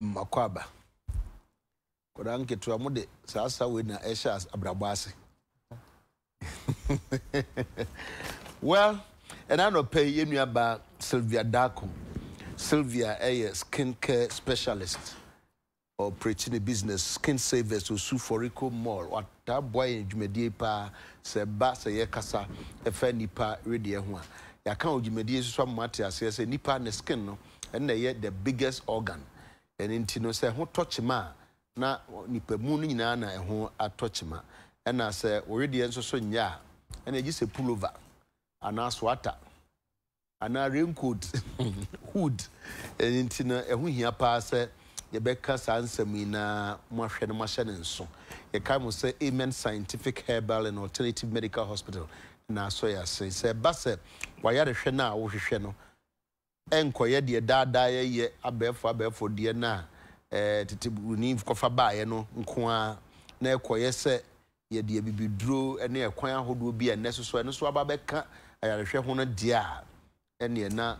mmakɔ aba kɔdaa nketewa mo de saa sa wei na ɛhyɛ abrabɔ ase. Well ɛna nɔpɛ yi yɛn nuaba sylvia dako sylvia ɛyɛ skin care specialist. Ɔprɛkyi ne business skin savers osu foriko mall. Wataa boa yɛn dwumadie paa sɛ ba sɛ yɛkasa ɛfɛ nipa redeɛ ho a. Yɛaka wɔ dwumadie soso ama ate aseɛ sɛ nipa ne skin no ɛna ɛyɛ the biggest organ ɛno nti no sɛ ɛho tɔ kyema a na nipa mu no nyinaa na ɛho atɔ kyema ɛna sɛ wɔredeɛ nso so nyɛ a ɛna ɛgye sɛ pullover anaa swata anaa raincoat hood. Ɛno nti no ɛho hia paa sɛ yɛbɛka saa nsɛm yi na moahwɛ no moahyɛ ne nso. Yɛka mo sɛ amen scientific herbal and alternative medical hospital na asɔ yɛ ase. Sɛ ɛba sɛ wayarehwɛ no a wohwehwɛ no ɛnkɔyɛ deɛ daadaa yɛyɛ abɛɛfo abɛɛfo deɛ no a ɛɛ tete buroni kɔfa baeɛ no nko ara na ɛkɔyɛ sɛ yɛde abibiduro ne ɛkwan ahodoɔ bi a ɛnɛ soso ɛno so aba bɛka ayarehwɛ ho no deɛ a ɛneɛ na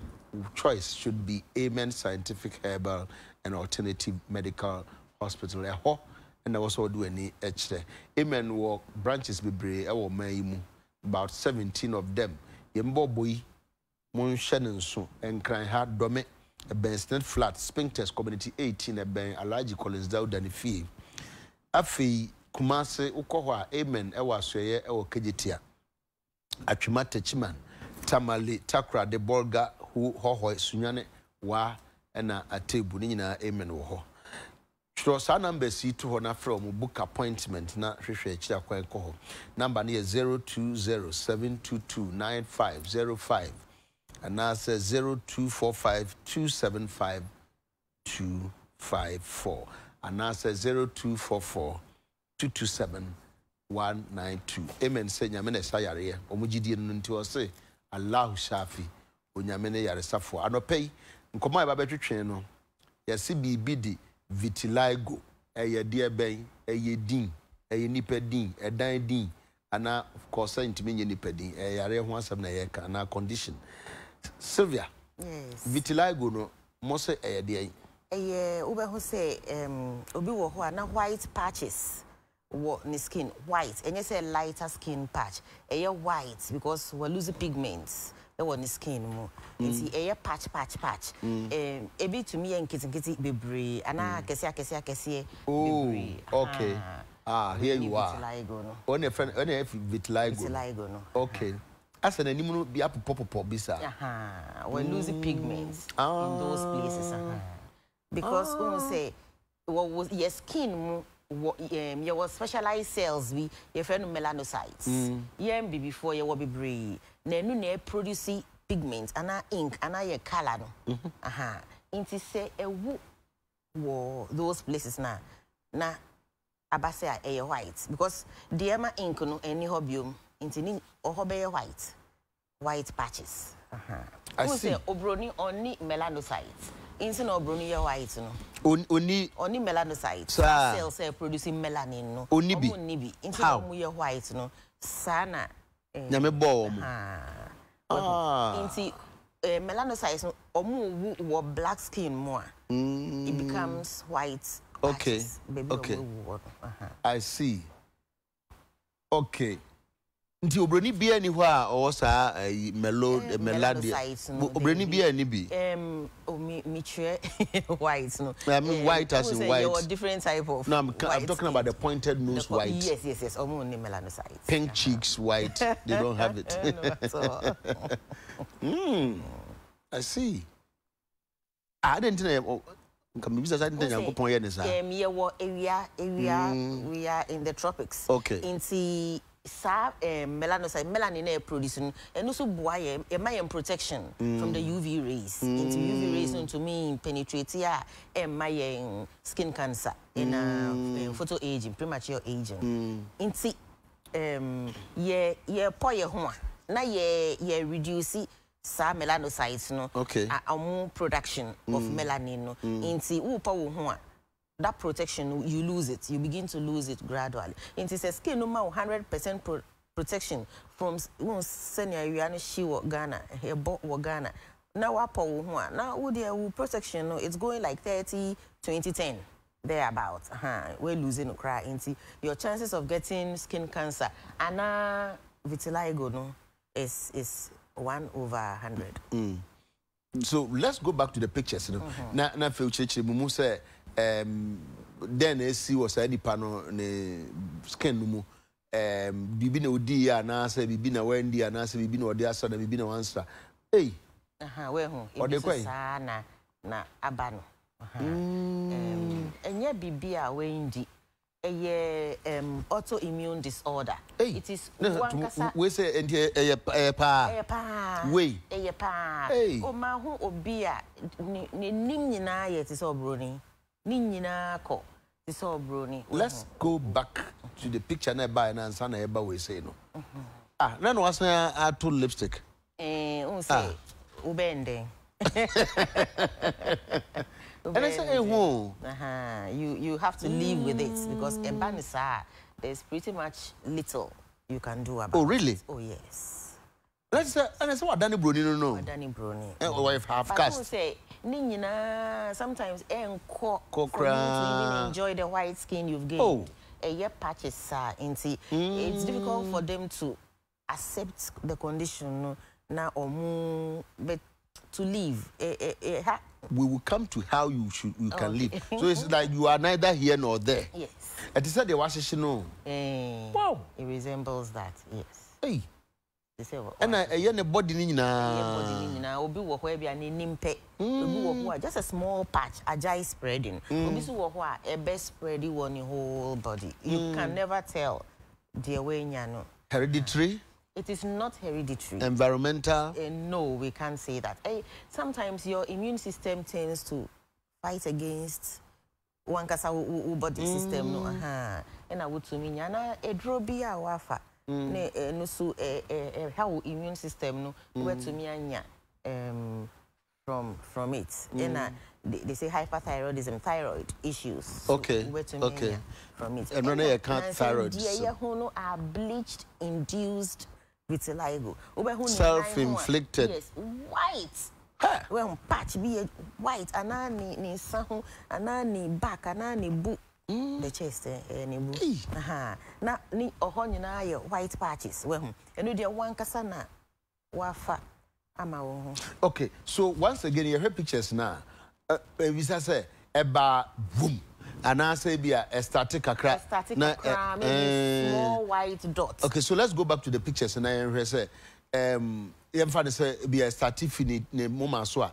choice should be amen scientific herbal and alternative medical hospital. Ɛhɔ ɛna wɔ sɛ wɔde w'ani kyerɛ amen wɔ branches bebree ɛwɔ ɔman yi mu. About seventeen of them. Yɛn bɔ yi. Monhyɛ ne nso. Nkran ha dɔme. Ɛbɛn snake flat spintex community eighteen ɛbɛn alhaji collins dauda ne fie. Afei kumase wokɔ hɔ a amen ɛwɔ asoɛyɛ ɛwɔ kegyetia atwema tachiman tamale takrade bolga ho hɔhɔ sunyane waa ɛna atebu. Ne nyinaa amen wɔ hɔ. Twerɛ saa numbers yi to hɔ na frɛ ɔmo book appointment na hwehwɛ akyiri akwan kɔ number no yɛ 0207229505 anaasɛ 0245275254 anaasɛ 0244227192 amen. Sɛ nyame na ɛsa yareɛ ɔmo no nti ɔse allahu shafi onyame ne yaresafoɔ. Anɔpɛ yi nkɔmɔ a yɛbɛbɛtwetwe no yɛsi biribi di vitiligo. Ɛyɛ deɛ bɛn? Ɛyɛ din. Ɛyɛ nipa din. Ɛdan din. Anaa kɔɔsa ntumi nyɛ nipa din. Ɛyɛ yare ho asɛm na yɛka anaa condition. Sylvia yes. Vitiligo no mo sɛ ɛyɛ deɛ ɛyɛ wobɛho sɛ um, obi wɔ hɔ a na white patches wɔ ne skin white. Ɛnyɛ sɛ lighter skin patch. Ɛyɛ white because wɔ lose pigments ɛwɔ ne skin mu. Nti ɛyɛ patch patch patch. Um, ebi tumi yɛ nketenkete bebree. Anaa akɛseɛ akɛseɛ akɛseɛ oh bebree. okay. Ah here you are. Ɔne ɛfi vitiligo vitiligo no. Okay asɛ pop no bi apopɔpopɔ bi saa. we lose pigments mm. ah. in those places aha. because wọn sɛ wɔ yɛ skin um, your wɔ um, yɛwɔ specialized cells bi your friend melanocytes mm. before bibifoɔ yɛwɔ bebree na ɛnu na ɛproduce pigment ana ink and yɛ colour no mm -hmm. aha nti sɛ ɛwo those places now, now, abasa a ɛyɛ white because the ɛma ink no any hɔ nti ni ɔhɔ bɛyɛ white white patches. I see. say obroni ɔni melanocytes nti na obroni yɛ white no On- oni ɔni melanocytes Saa. cells ɛ producing melanin no Ɔnni bi? ɔmo nni bi nti na ɔmo yɛ white no saa na eh, nyame bɔɔ ɔmo ah, nti eh, melanocytes no ɔmo wu wɔ black skin mu a it becomes white Okay, patches, okay. hɔ no. Aha. I see. Okay. Nti obroni bia ni hɔ a ɔwɔ saa ayi melo Eh, melade. Obroni bia ni bi. Try white, no. I mean white as in white. There different type of. No, I'm, I'm talking about the pointed nose white. Yes, yes, yes. Omo ni melanocytes. Pink cheeks white. They don't have it. Eh, no, at all. mm, I see. I didn't know. Nka mibisa sa didn't Who say, nyankopɔn yɛ ne saa. Um, yeah, area, area, we are in the tropics. Okay. Nti saa um, melanocyte, melanin na produce no, ɛno nso boa yɛ, ɛma yɛn protection from the UV rays. Nti UV rays no to me penetrate a ɛma yɛn skin cancer, in uh, photo aging, premature aging. Nti um, yɛ yɛpɔ yɛ ho a na yɛ yɛ reduce saa melanocytes no. Okay. a ɔmo production of melanin no nti wopɔ wo ho a that protection you lose it. You begin to lose it gradually. Nti sɛ skin no ma 100 percent pro protection from s- wo sɛnea awia no hye wɔ ghana ɛbɔ wɔ ghana. Na wapɔ wo ho a na wo deɛ wo protection no it's going like 30 2010 thereabout uh-huh. we losing no koraa nti your chances of getting skin cancer anaa vitiligo no is is one over hundred. so let's go back to the pictures no na na afei kyerɛkyerɛ mu mu sɛ um, na esi wɔ saa nipa no ne skin no mu um, biribi na odi yɛ anaasɛ biribi na wandi anaasɛ biribi na ɔde asa na biribi na wansra ei Ɔde so kɔe? saa na na aba no. Ɛnyɛ biribi a wendi. Ɛyɛ um, autoimmune disorder. Ei it is na wankasa wei sɛ nti ɛyɛ ɛyɛ paa ɛyɛ paa Wei. ɛyɛ paa Hey. ɔma ho obi a ne nim nyinaa yɛ te sɛ ɔburoni ne nyinaa kɔ te sɛ ɔburoni let's go back to the picture na ɛbaa na ansa na ɛba wei sei no ah na na wasan ato lipstick n Ah. sɛ wobɛn dɛn ɛnɛ sɛ ehu o. Uh-huh. You you have to live with it because a ban is ah, there's pretty much little you can do about oh really it. Oh yes. Let's say ɛnɛ sɛ wadane buroni no no Danny Bruni. ɛ ɔyɛ half But would caste say, ni nyinaa sometimes ɛnkɔ Kɔ koraa. enjoy the white skin you've gained. Oh. Ɛyɛ patches saa nti it's difficult for them to accept the condition no na ɔmo but to live. Eh, eh, eh, ha, we will come to how you should you can Okay. live so it's like you are neither here nor there yes. ɛte sɛ deɛ wahyehyɛ no wow It resembles that. Yes. well, ɛna ɛyɛ ne body ne nyinaa. Obi wɔ hɔ bi a n'anim pɛ. Obi wɔ hɔ a just a small patch agyae spreading. Obi nso wɔ hɔ a ɛbɛ spread wɔ ne whole body. You can never tell deɛ wɔanya no. Hereditary? It is not hereditary. Environmental? Uh, no we can't say that. Eh, sometimes your immune system tends to fight against wo wo body system no. Aha. Ɛna wotumi nya. Na eduro bi a wafa Mm. na ɛno eh, so eh, eh, ɛ- ɛ- immune system no mm. wobɛtumi anya um, from from it. Mm. Ɛna they, they say hyperthyroidism thyroid issues. So Okay, wobɛtumi okay. anya from it. Ɛno na Ɛna yɛka nansɛ thyroid, deɛ so- yɛ ho no are bleached induced vitiligo. Wobɛhu ho Self-inflicted. yes white. Well patch bi yɛ white. Anaa ne ne nsa ho anaa ne back anaa ne bu the chest ɛɛ ne bu na ne ɔhɔ nyinaa yɛ white patches wɛhu ɛno deɛ wankasa na wafa ama wo ho. Okay so once again yɛhwɛ pictures na ebisa sɛ ɛba boom anaasɛ bi a ɛstarte kakra. Na ɛɛ, small white dots. Okay so let's go back to the pictures na yɛnhwɛ sɛ um, yɛmfa no sɛ bi a starte fi ne, ne moma so a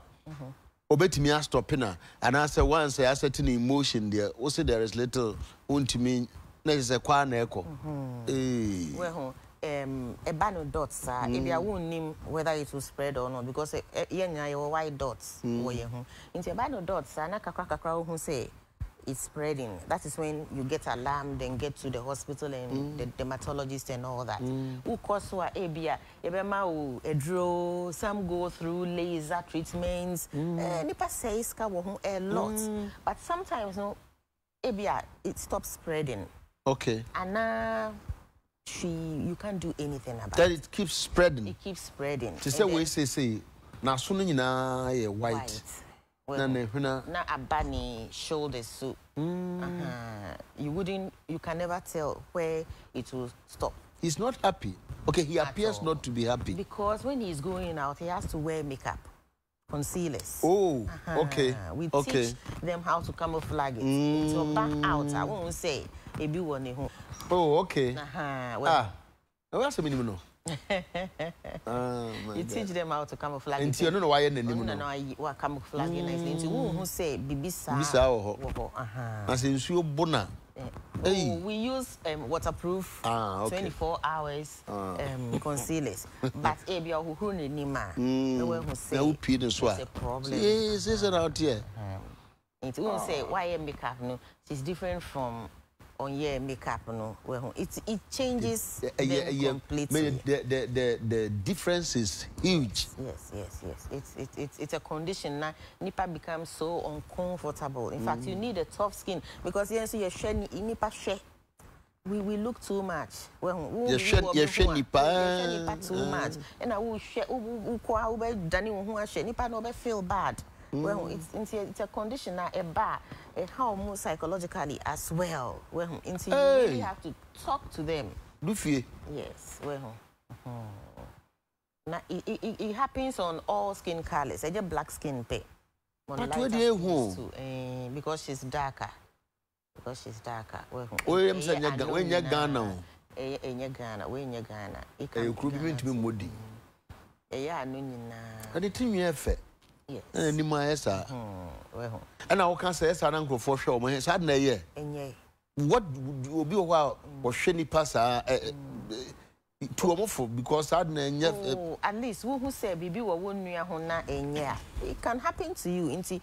obɛtumi astɔpe na anaasɛ once asɛte ne emotion deɛ wo se there is little wontumi na kyɛ sɛ kwaa na ɛkɔ. Um, ɛba no dots saa ebi a wonnim whether it will spread or not because ɛ- yɛn nyinaa yɛwɔ white dots wɔ yɛn ho. Nti ɛba no dots saa na kakra kakra wohu sɛ it's spreading. That is when you get alarmed and get to the hospital and mm. the dermatologist and all that. Wokɔ so a ebi a yɛbɛma wo aduro some go through laser treatments. Mm. Eh, nipa wɔ ho a lot. Mm. But sometimes no ebi a it stops spreading. Okay. And now. She, you can't do anything about that it. it keeps spreading. It keeps spreading. te sɛ wei seesei n'aso no nyinaa yɛ white. Well, na ne hwena na aba ne shoulders so. Uh-huh. You wouldn't, you can never tell where it will stop. he's not happy okay he At appears all. not to be happy Because when he's going out, he has to wear makeup, concealers. oh Uh-huh. okay We okay teach them how to camouflage it. Into back out, I won't say, ebi wɔ ne ho. oh okay Uh-huh. Well, ah ɛwɔ asɛm nim no My you teach them how to camouflage it. nti ɛno na wayɛ n'anim no na wayi- wa camouflage it nicely. Nti wohu sɛ biribi saa Biribi saa wɔ hɔ. wɔ hɔ. Uh-huh. na sɛ nsuo bo na Hey. Oh, we use um, waterproof Ah, okay. 24 hours Ah. um, concealers. but ebi ahohoro n'anim a na wahu na sɛ wopii ne so a it's a problem. sɛsɛ na woteɛ nti wohu sɛ wayɛ makeup no it's different from ɔnyɛ makeup no it it changes it, uh, them yeah, completely. The, the the the difference is huge. Yes yes yes it's it, it, it's a condition now. nipa becomes so uncomfortable in mm. fact you mm. need a tough skin because yes, nso yẹ nipa share. we we look too much wẹhun wo wo yẹhwẹ nipa yẹhwẹ nipa too mm. much ẹna wo hwẹ wo kọ a wo bẹ dani wo ho ahwẹ nipa na wo bẹ feel bad well it's nti it's a condition a ɛba a ɛha wɔn psychologically as well well nti you really have to talk to them. dufie. yes well. Now it, it, it happens on all skin colors. I just black skin pẹ. pàtó ẹ di ehun o. because she's darker because she's darker. Well. o yẹ musa nye Ghana o. ɛnyɛ eh, eh, Ghana Where ɛnyɛ Ghana. ɛyɛ kuro bi mi ntumi mo di. ɛyɛ anu nyinaa. ɛdi ti nwi ɛfɛ. Anim ayɛ saa. Ɛna woka sɛ ɛyɛ saa na nkurɔfoɔ hwɛ ɔmo he saa de ɛyɛ. What obi wɔ hɔ a ɔhwɛ nipa saa tu ɔmo fo because saa de na ɛnyɛ Oh, at least wohu sɛ biribi wɔ wo nnua ho na ɛnyɛ a. It can happen to you nti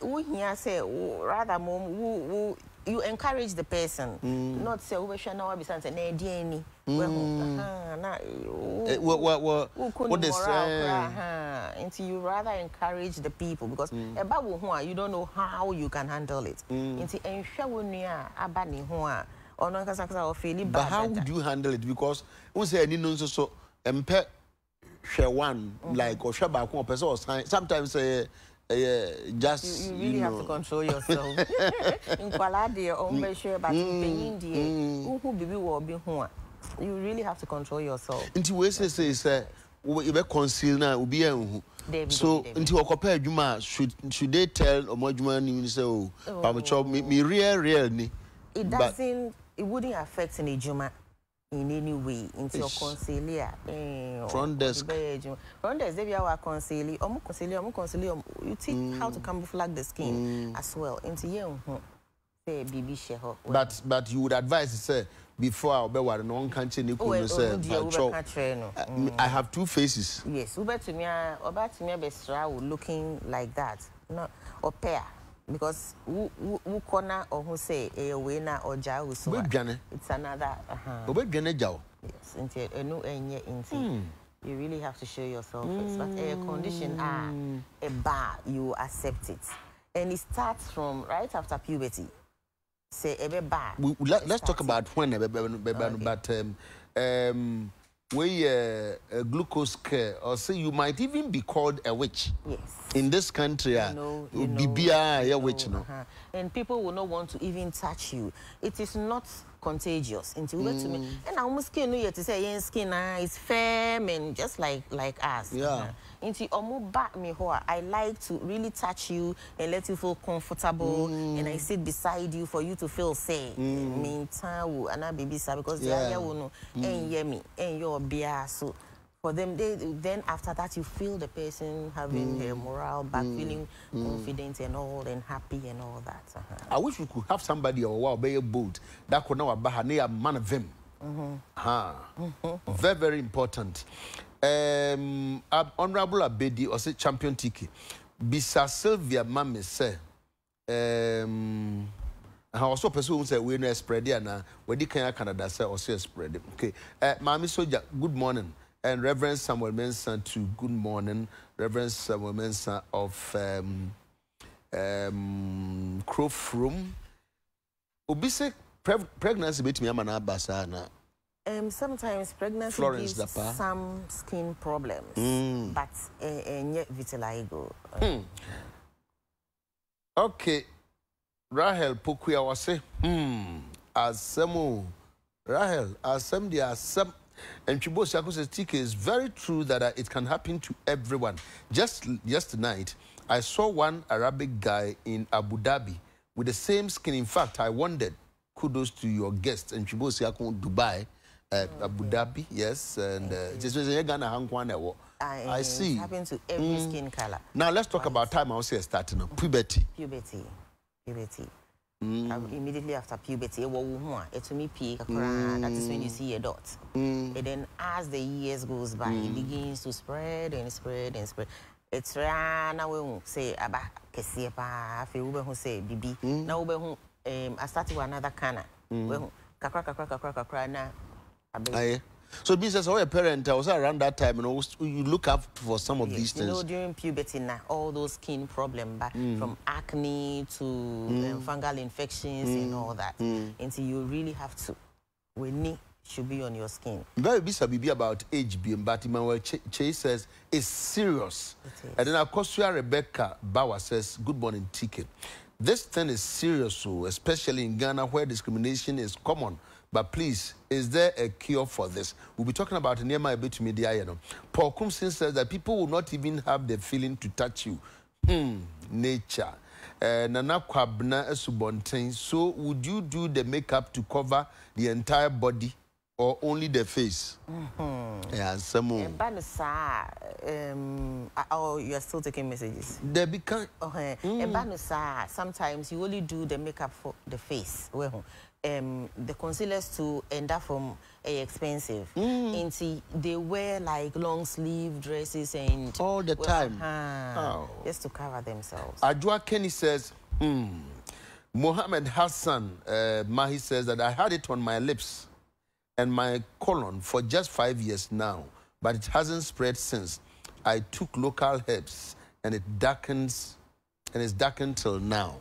wohia sɛ wo- rather mom wo wo you encourage the person. Mm. Not sɛ wobɛhwɛ na wabisa sɛ na ɛdeɛ ni Mm. Oh. Eh, until you rather encourage the people because about mm. you don't know how you can handle it. Mm. Until but how do you handle it? Because who say any no so empe share one mm. like or share back one person or sometimes uh, yeah, just you, you really you know. have to control yourself. In Kuala, dear, on my share, but in India, who baby will be you really have to control yourself. nti wei sɛ sɛ sɛ yɛbɛ conceal na obi yɛ nhu David, so nti ɔkɔpɛ adwuma a should should they tell ɔmo adwuma ni sɛ o pamukyɛw mi mi real real ni It doesn't it wouldn't affect in ejuma in any way nti Ish. ɔkɔnsilia. Eh, Front desk. Front desk debi awa kɔnsili ɔmo kɔnsili ɔmo kɔnsili ɔmo you teach how to camouflage the skin as well nti yɛn ho sɛ biribi hyɛ hɔ. but but you would advise sɛ before a ɔbɛware no ɔnka nkyɛn ne kunu eh, sɛ deɛ wobɛka pamukyɛw kyerɛ no. Oh, oh, mm. I have two faces. Yes, wobɛtumi a ɔbɛtumi abɛsra wo looking like that. No ɔpɛ eh, a because wo wo wo kɔ na ɔho sɛ ɛyɛ wei na ɔgya wo so a Wobɛdwane. it's another uh-huh. ɔbɛdwane gya o yes nti ɛno ɛnyɛ nti you really have to show yourself first. But ɛyɛ condition a ɛba hmm. eh, you accept it. And it starts from right after puberty sɛ ɛbɛba a we, we- let, let's talk about when ɛbɛbɛ no bɛbɛ no Okay. but um, um, wey uh, uh, glucose care or say you might even be called a witch yes in this country you know, you know, biribiara you yɛ witch no uh-huh. And people will not want to even touch you. It is not contagious. Until we to me, and our skin, yet to say, skin ah, is firm and just like like us. Yeah. Into omu back me hoa. I like to really touch you and let you feel comfortable, mm. and I sit beside you for you to feel safe. Mm. Me time and I baby sa because Yeah. yeah, yeah, no, and yeah me, and your beer so. For them, they then after that you feel the person having mm. their morale back, feeling confident and all, and happy and all that. Uh-huh. I wish we could have somebody or wow be bold that could now ne man of them. Huh. very very important. Um, honourable abedi ọsẹ champion tiki bisa sylvia mami sẹ um, ọsọ pẹ sẹ ohun sẹ wei no ẹ spreadi ana wadi kan canada sẹ ọsọ ẹ spreadi okay uh, maami soja good morning. And reverend samuel mensah too good morning. Reverend samuel mensah of um, um, crowfrom obi sẹ. Pre- pregnancy betumi ama na aba saa na? Um, sometimes pregnancy Florence gives Dapa. some skin problems, but uh, uh, vitiligo. okay. Rahel pokua wɔ se hmm asɛm o. Rahel asɛm deɛ asɛm ntwibo siako sɛ tk is very true that uh, it can happen to everyone. Just just tonight i saw one arabic guy in abu dhabi with the same skin. In fact i wondered kudos to your guest ntwibo siako dubai uh, abu dhabi yes and uh, just ghana ha nko ara na ɛwɔ Uh, i see. happens to every skin color. now let's talk about time i was here starting now puberty. Puberty. Puberty. Um, immediately after puberty, it wo ho a, etumi pie kakra, that is when you see a dot. And then as the years goes by, it begins to spread and spread and spread. It's rare na we won't say kɛseɛ paa afei wobɛhu sɛ bibi. Na wobɛhu um, I started with another kana mm. wobɛhu kakra kakra kakra kakra na Aye. So it means as a parent, I was around that time, you know, you look up for some of these things. You know, during puberty now, all those skin problems, but mm. from acne to um, mm. fungal infections and all that. And so you really have to w'ani should be on your skin. Very bisa bibi about age being, but Emmanuel che says it's serious. It. And then of Akosua Rebecca Bauer says, Good morning, TK. This thing is serious, so especially in Ghana where discrimination is common. But please, is there a cure for this? We'll be talking about Nema bit media, you know. Paul Kumsin says that people will not even have the feeling to touch you. Hmm, nature. Uh, Nana Kwabna Esubonten. So, would you do the makeup to cover the entire body or only the face? Mm-hmm. Yeah, some. Ɛba no saa um, uh, oh, you are still taking messages. There become Okay. Ɛba no saa sometimes you only do the makeup for the face. Well, um, the concealers to end up from uh, expensive. Nti they wear like long sleeve dresses and All the well, time. uh-huh, Oh. just to cover themselves. Ajua Kenny says, hmm. Mohammed Hassan uh, Mahi says that I had it on my lips and my colon for just five years now, but it hasn't spread since. I took local herbs and it darkens and it's darkened till now.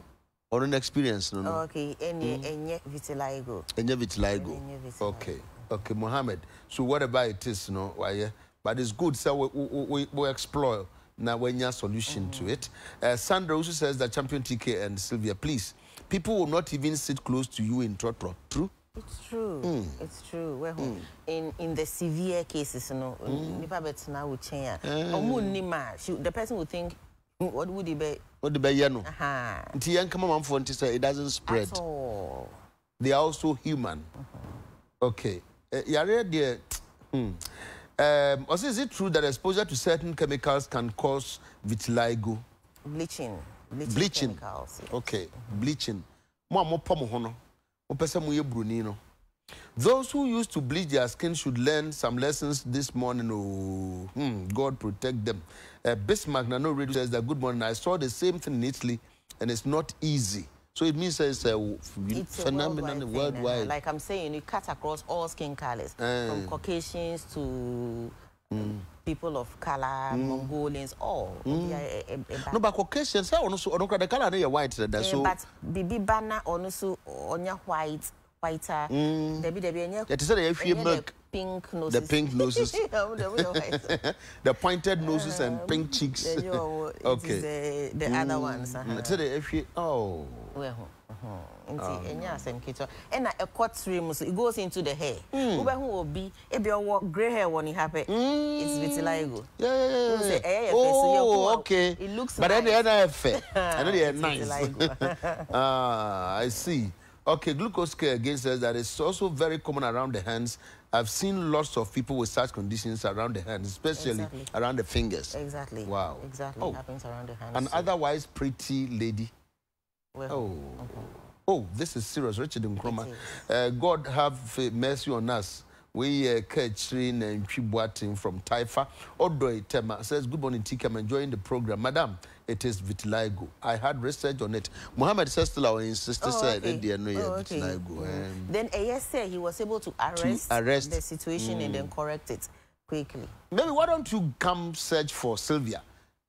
Or an experience, no, no. Okay, enye enye vitiligo. Enye vitiligo. Enye vitiligo. Okay, okay, Mohammed. So whatever it is, no, why, yeah. But it's good, so we, we, we, explore now when your solution to it. Uh, Sandra also says that Champion TK and Sylvia, please, people will not even sit close to you in Trotro. True? It's true. It's true. Well, in in the severe cases, you know, nipa betina will change. Omu nima, she- the person would think, "Hmm, what would he be? What the bay no? Aha. Nti yan kama man for say it doesn't spread. At all. They are also human. Okay. Uh, yare there. Hmm. Um, also, is it true that exposure to certain chemicals can cause vitiligo? Bleaching. Bleaching. Bleaching. Yeah. Okay, bleaching. Mo a mopɔ mo ho no, mopɛ sɛ moyɛ buroni no. Those who used to bleach their skin should learn some lessons this morning. Oh, hmm, God protect them. Uh, Bismarck Nano Radio says that good morning. I saw the same thing in Italy, and it's not easy. So it means it's a It's a phenomenon worldwide. worldwide. thing, uh, Like I'm saying, you cut across all skin colors, from Caucasians to um, people of color, Mongolians, all. Obi a- a- a- a ba- no, but Caucasian, say, ono so, ono kura the color no white. That, Eh, so, but bibi bana ono so onya white whiter debi debi enye sɛ deɛ yɛahwie milk. pink noses the pink noses. The pointed noses and pink cheeks. Are- it is okay. the, the other ones uh Mm, if oh. well nti enye asɛm ketewa ɛna ɛkɔ tiri mu so it goes into the hair wobɛhu obi ebi ɔwɔ grey hair wɔ ne ha pɛ it's vitiligo yeah. say, eh, yeah, so you're Oh, cool. okay. It looks but nice. the other fair. I know they're It's nice. ah, I see. Okay, glucose care again says that it's also very common around the hands. I've seen lots of people with such conditions around the hands, especially Exactly. around the fingers. exactly Wow. exactly Oh. happens around the hands An so, otherwise pretty lady. well, Oh. Oh, this is serious. Richard Nkrumah. It Uh, God have mercy on us. We uh, Kachrin and Chibuatin from Taifa. Odoi Tema says, Good morning, TK. I'm enjoying the program. Madam, it is vitiligo. I had research on it. Muhammad says, still our sister Oh, said, okay. okay. no, yeah, Oh, okay. vitiligo. Um, Then AS said he was able to arrest, arrest. the situation and then correct it quickly. maybe why don't you come search for Sylvia?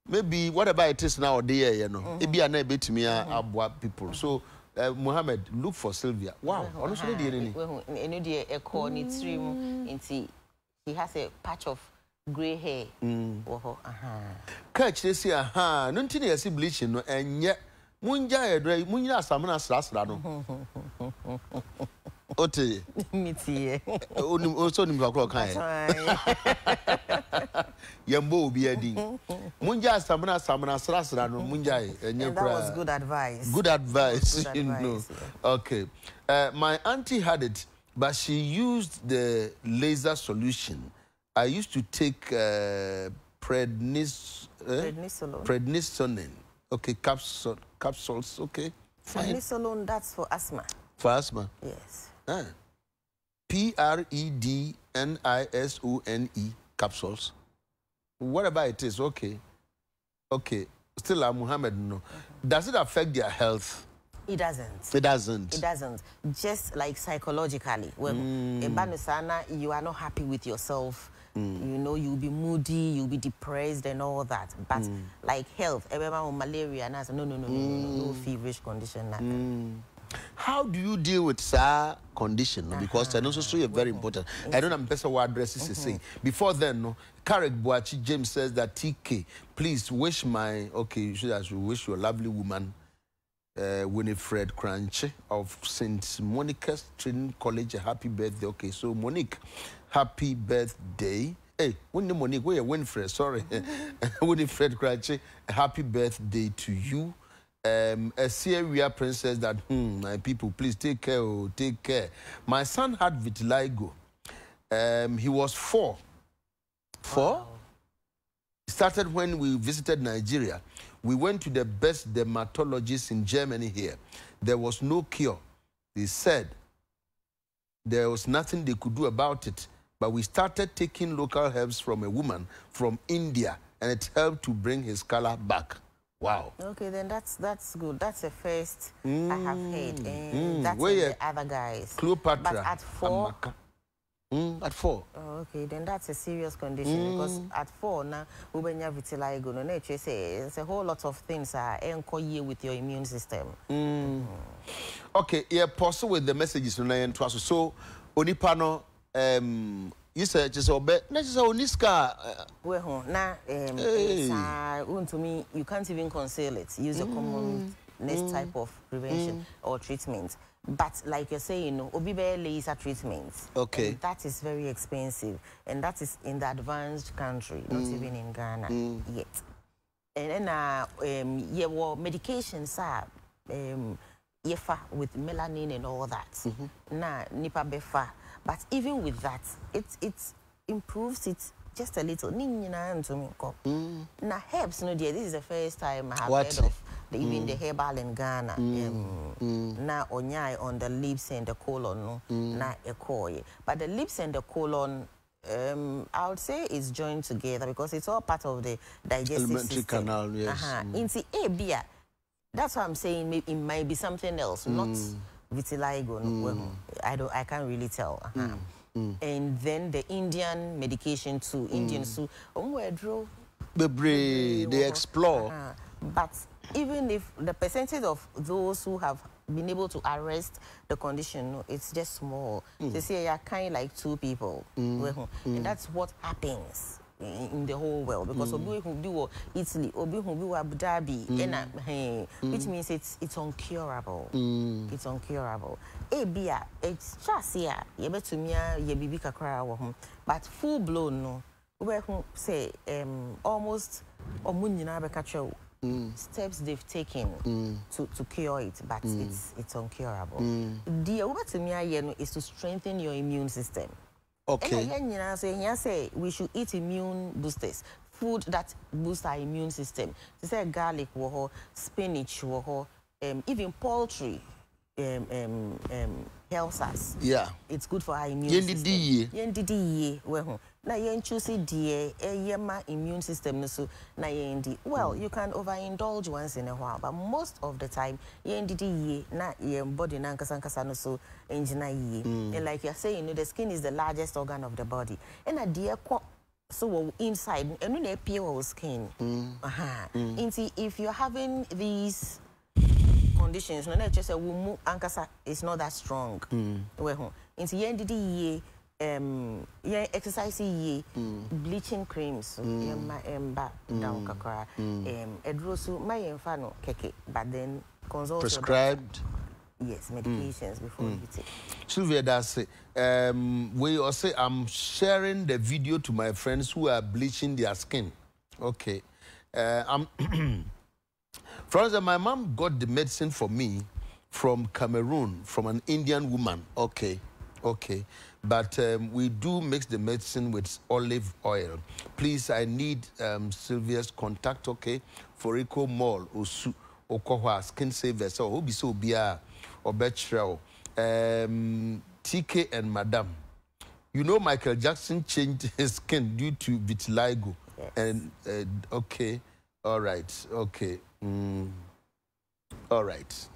Maybe whatever it is now, there, you know, maybe I know bit me about people. So, uh, Mohammed look for Sylvia. Wow, ọ̀nà sọ́dọ̀ di ẹni ni. Ẹnu di ẹ̀kọ́ ní tiri mu nti he has a patch of grey hair wọ hɔ. Ká ẹ̀kyerẹ́ sí ahan, ní ti ni yẹ si bleaching no, ẹ̀nyẹ, mo ń já ẹ̀dọ́ yìí, mo ń yẹ àsàmúnà sàràsàrà no. O ti. Mi ti yẹ. O ní o sọ ní mi kakura kan yẹ. yɛmbɔ obi adin mongya asamena asamena asrasra no mongyae ɛnyɛ And that was good advice. good advice Good you know advice, okay uh, my auntie had it but she used the laser solution i used to take uh, prednis eh? Prednisolone. prednisolone. Okay, capsule, capsules. Okay, fine. Prednisolone, that's for asthma. For asthma. Yes. Ah. P R E D N I S O N E capsules. Whatever it is, okay. Okay. Still, uh, Muhammad, no. Does it affect their health? It doesn't. It doesn't. It doesn't. Just like psychologically, when mm. sana, you are not happy with yourself. Mm. You know, you'll be moody, you'll be depressed, and all that. But mm. like health, everyone with malaria, and no, no, no, no, no, no, no feverish condition, nothing. How how do you deal with sa condition no? because uh -huh. also so very important i don't know person what address is saying before then no Carrick Boachi James says that TK please wish my okay you should actually wish your lovely woman uh, Winifred Cranch of St. Monica's Training College a happy birthday. Okay, so Monique, happy birthday. Hey, Winnie Monique, where Winifred, sorry. Winifred Cranch, a happy birthday to you. Um, a Syria princess that, hmm, my people, please take care, oh, take care. My son had vitiligo. Um, he was four. Four? Wow. Started when we visited Nigeria. We went to the best dermatologist in Germany here. There was no cure. They said there was nothing they could do about it. But we started taking local herbs from a woman from India, and it helped to bring his color back. Wow. Okay, then that's that's good. That's the first mm. I have heard. And mm. that's Where the other guys. Cleopatra. But at four, Mm, at four. Oh, okay, then that's a serious condition mm. because at four now, ubenya vitiligo. No, nature say it's a whole lot of things are uh, with your immune system. Mm. Okay, yeah, pause with the messages to us. So, onipano um you said just obe na just oniska uh, we ho na um to me you can't even conceal it. Use a common next mm. type of prevention mm. or treatment. But like you're saying, Obi laser treatment. Okay. that is very expensive. And that is in the advanced country, not mm. even in Ghana mm. yet. And then uh, um, yeah, well, medications are um, yefa with melanin and all that. Mm -hmm. Na nipa befa. But even with that, it it improves it just a little. Ni nyina ntumi ko. Mm. Na herbs no dear, this is the first time I have what? heard of the, even mm. the herbal in Ghana. Mm. Um, mm. Na onyai on the lips and the colon no. Mm. Na ekoye. But the lips and the colon um, I would say it's joined together because it's all part of the digestive Alimentary system. canal, yes. Uh -huh. mm. A beer, that's why I'm saying it might be something else, not vitiligo. Mm. I don't, I can't really tell. Uh -huh. Mm. And then the Indian medication too, Indian mm. too. They explore. Uh -huh. But even if the percentage of those who have been able to arrest the condition, it's just small. Mm. They say you're kind of like two people. Mm. mm. And that's what happens in, the whole world because mm. obi who be Italy, obi who be Abu Dhabi, mm. and, uh, mm. which means it's it's uncurable. Mm. It's uncurable. Ebia, it's just yeah, you better me ye bibi kakra wo but full blown no. We say um almost omunyina be catch mm. steps they've taken mm. to, to cure it, but mm. it's it's uncurable. The what is to strengthen your immune system. Okay. Say, we should eat immune boosters. Food that boosts our immune system. They say garlic, spinach, um, even poultry um, um, um, helps us. Yeah. It's good for our immune system. Yendi diye. Well, na choose deɛ ɛyɛ ma immune system no so na yɛn di well mm. you can overindulge once in a while but most of the time yɛn didi yie na yɛn body na nkasa nkasa no so ngyina yie mm. and like you are saying you know, the skin is the largest organ of the body ɛna deɛ kɔ so inside ɛno na apie wɔ skin mm. uh -huh. mm. nti if you're having these conditions no na ɛkyɛ sɛ wo mu ankasa is not that strong mm. wɔ ho nti yɛn didi yie um yeah exercise yie mm. bleaching creams mm. yeah ma emba mm. down kakra mm. um edro so ma yemfa keke but then consult prescribed yes medications mm. before mm. you take Sylvia that's it um we also I'm sharing the video to my friends who are bleaching their skin okay uh, I'm Friends, my mom got the medicine for me from Cameroon, from an Indian woman. Okay, okay. But um, we do mix the medicine with olive oil. Please, I need um, Sylvia's contact, okay? For Eco Mall, Osu, Okohwa, Skin Savers, so Obi so Bia, Obetrel, um, TK and Madame. You know Michael Jackson changed his skin due to vitiligo. Yes. And, uh, okay, all right, okay. Mm. All right.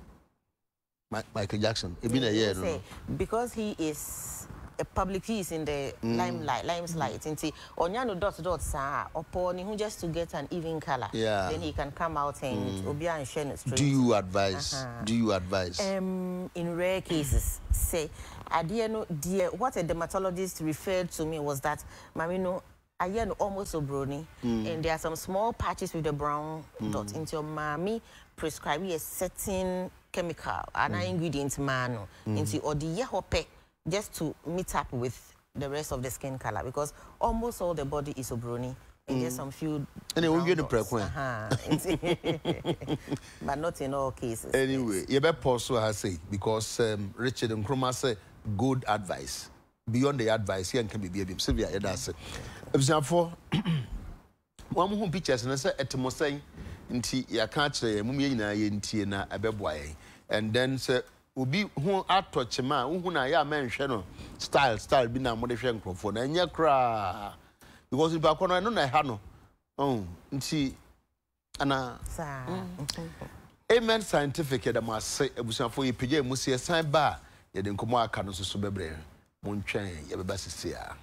Michael Jackson, It's been a year, no? Because he is a public he is in the mm. limelight limelight nti ɔnya no dot dot ɔpɔ ne ho just to get an even colour Yeah. then he can come out and obi anhwɛ no straight. Do you advise? Uh-huh. do you advise? Um, in rare cases, say, adeɛ no deɛ what a dermatologist referred to me was that mami no ayɛ no almost obroni mm. and there are some small patches with the brown mm. dot into your mommy prescribe you a certain chemical an ingredient maa no nti ɔde yɛ hɔ pɛ just to meet up with the rest of the skin color because almost all the body is obroni. And just some few And brown wie no dots. prɛko ɛ. Aha. But not in all cases anyway yɛbɛpɔ so I say because um, richard nkroma sɛ good advice. Beyond the advice yɛnka biribia biom sylvia yɛda ase abusuafoɔ wɔn mo ho pictures sɛ ɛte mo sɛn nti yɛaka akyerɛ yɛn mum yɛn nyinaa yɛntie na ɛbɛboa yɛn and then sɛ obi ho atɔ kyema a wohu na yɛ a mɛnhwɛ no style style bi na mode hwɛ nkurɔfoɔ na ɛnyɛ koraa. Because nipa kɔ no ɛno na ɛha no. Nti anaa saa. Amen scientific yɛda mo ase abusuafoɔ yɛpagya mu si yɛsan ba a yɛde nkɔmmɔ aka no nso so bɛbrɛ mo ntwɛn yɛbɛba sisi a